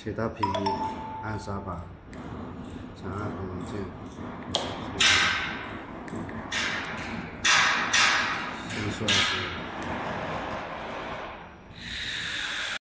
切到屏幕，按杀吧，长按功能键，就算是。